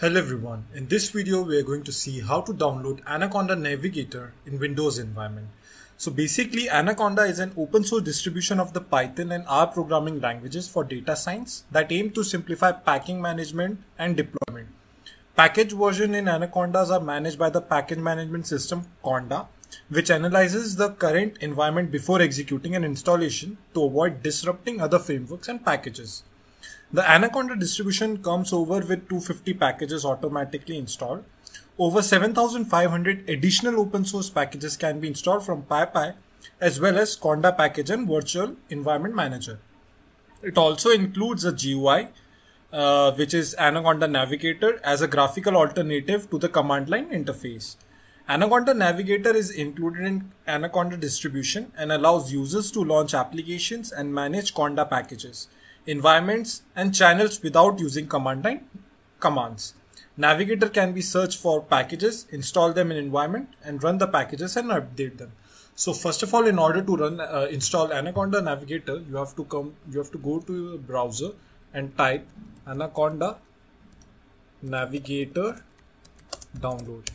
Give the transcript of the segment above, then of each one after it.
Hello everyone, in this video we are going to see how to download Anaconda Navigator in Windows environment. So basically Anaconda is an open source distribution of the Python and R programming languages for data science that aim to simplify packing management and deployment. Package version in Anacondas are managed by the package management system Conda which analyzes the current environment before executing an installation to avoid disrupting other frameworks and packages. The Anaconda distribution comes over with 250 packages automatically installed. Over 7,500 additional open source packages can be installed from PyPI as well as Conda package and virtual environment manager. It also includes a GUI, uh, which is Anaconda Navigator as a graphical alternative to the command line interface. Anaconda Navigator is included in Anaconda distribution and allows users to launch applications and manage Conda packages environments, and channels without using command line commands. Navigator can be searched for packages, install them in environment, and run the packages and update them. So first of all, in order to run uh, install Anaconda Navigator, you have to come, you have to go to your browser and type Anaconda Navigator download.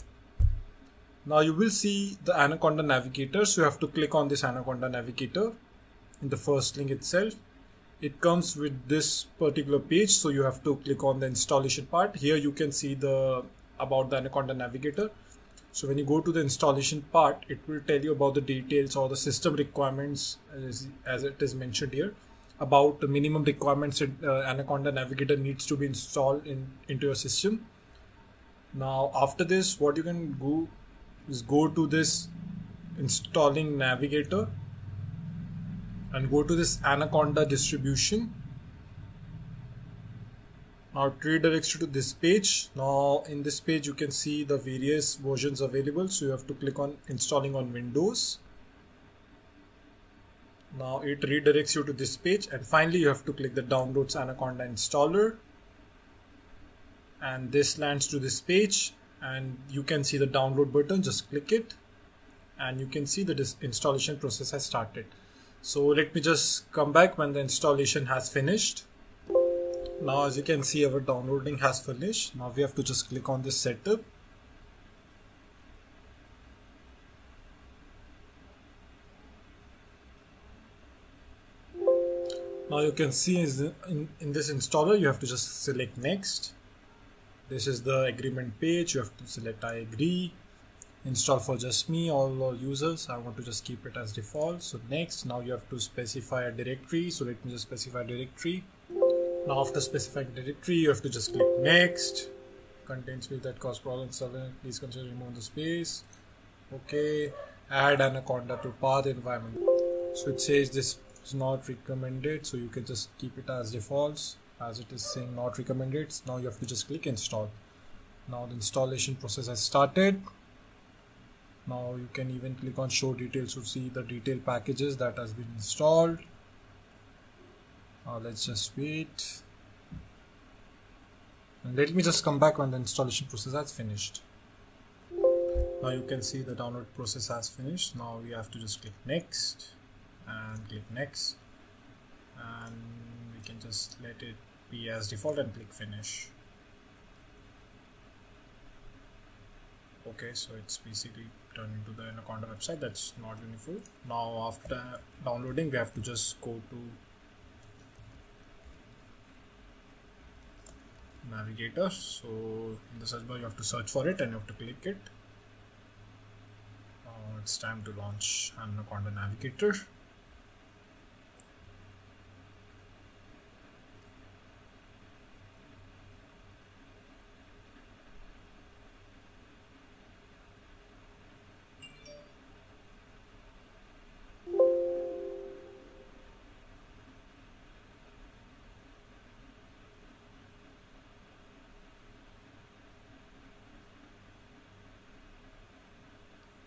Now you will see the Anaconda Navigator. So you have to click on this Anaconda Navigator in the first link itself it comes with this particular page so you have to click on the installation part. Here you can see the about the anaconda navigator. So when you go to the installation part it will tell you about the details or the system requirements as, as it is mentioned here about the minimum requirements uh, anaconda navigator needs to be installed in into your system. Now after this what you can do is go to this installing navigator and go to this Anaconda distribution. Now it redirects you to this page. Now in this page you can see the various versions available. So you have to click on installing on Windows. Now it redirects you to this page and finally you have to click the downloads Anaconda installer and this lands to this page and you can see the download button just click it and you can see the installation process has started so let me just come back when the installation has finished. Now as you can see our downloading has finished. Now we have to just click on this setup. Now you can see in, in this installer you have to just select next. This is the agreement page. You have to select I agree install for just me all, users. I want to just keep it as default. So next now you have to specify a directory. So let me just specify a directory. Now after specifying directory you have to just click next. Contains me that cause problem problems please consider remove the space. Okay. Add anaconda to path environment. So it says this is not recommended. So you can just keep it as defaults. As it is saying not recommended. Now you have to just click install. Now the installation process has started now you can even click on show details to see the detail packages that has been installed. Now let's just wait. And let me just come back when the installation process has finished. Now you can see the download process has finished. Now we have to just click next and click next. And we can just let it be as default and click finish. Okay so it's basically turned into the anaconda website that's not uniform. Now after downloading we have to just go to navigator. So in the search bar you have to search for it and you have to click it. It's time to launch anaconda navigator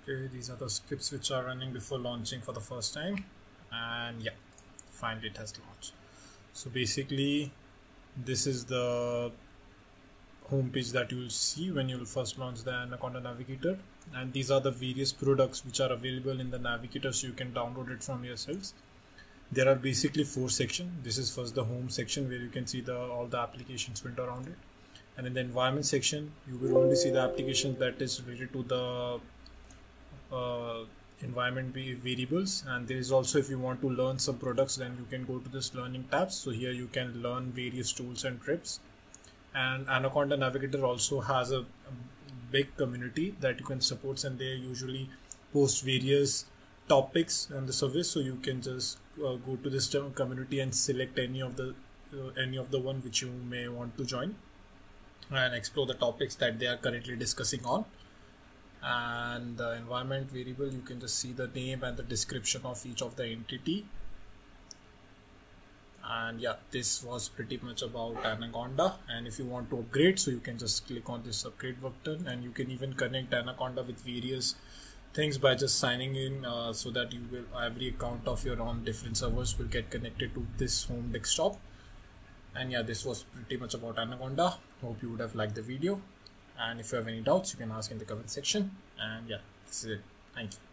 okay these are the scripts which are running before launching for the first time. And yeah finally it has launched. So basically this is the home page that you will see when you will first launch the Anaconda Navigator. And these are the various products which are available in the Navigator so you can download it from yourselves. There are basically four sections. This is first the home section where you can see the all the applications built around it. And in the environment section you will only see the applications that is related to the uh, environment variables. And there is also if you want to learn some products then you can go to this learning tabs. So here you can learn various tools and trips and anaconda navigator also has a, big community that you can support. And they usually post various topics on the service. So you can just uh, go to this community and select any of the uh, any of the one which you may want to join and explore the topics that they are currently discussing on and the environment variable you can just see the name and the description of each of the entity. And yeah this was pretty much about anaconda. And if you want to upgrade so you can just click on this upgrade button. And you can even connect anaconda with various things by just signing in uh, so that you will every account of your own different servers will get connected to this home desktop. And yeah this was pretty much about anaconda. Hope you would have liked the video and if you have any doubts you can ask in the comment section. And yeah this is it. Thank you